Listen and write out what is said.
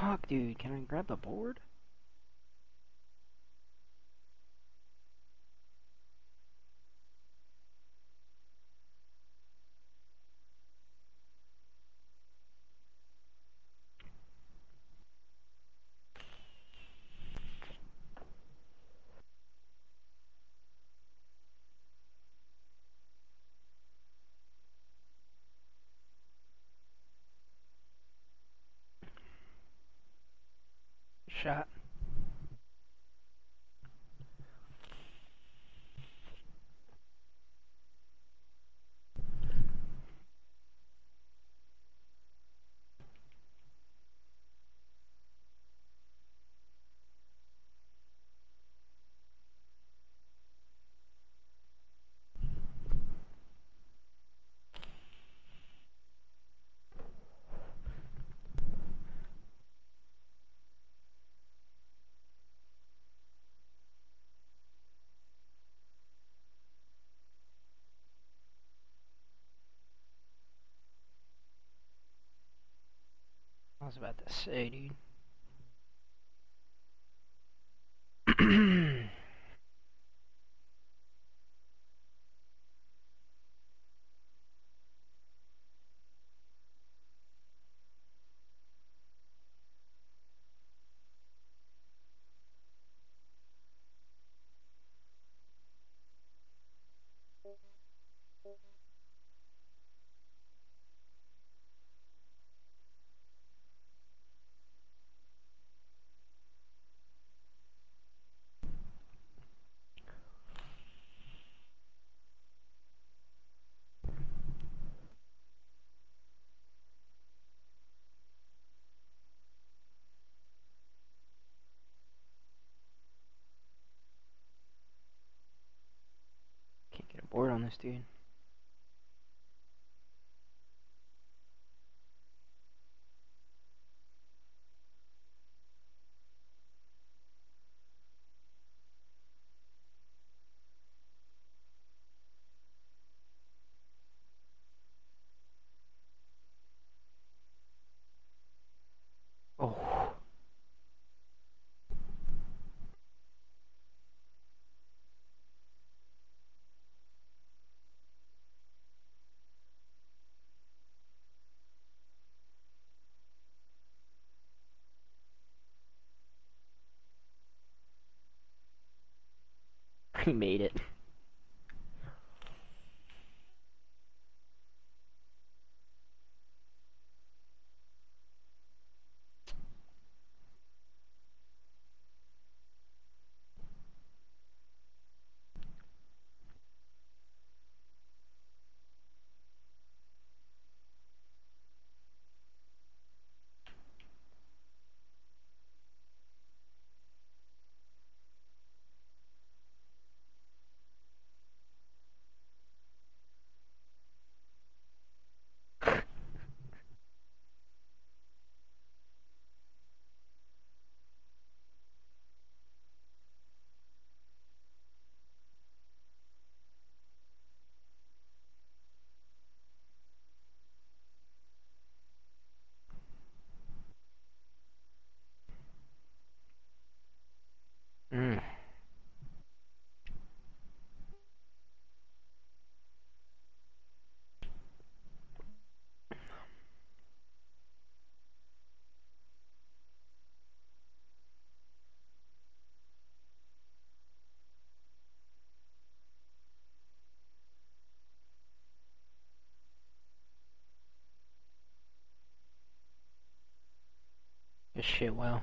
fuck, dude? Can I grab the board? Shot. I was about to say, eh, dude. a made it. Shit well.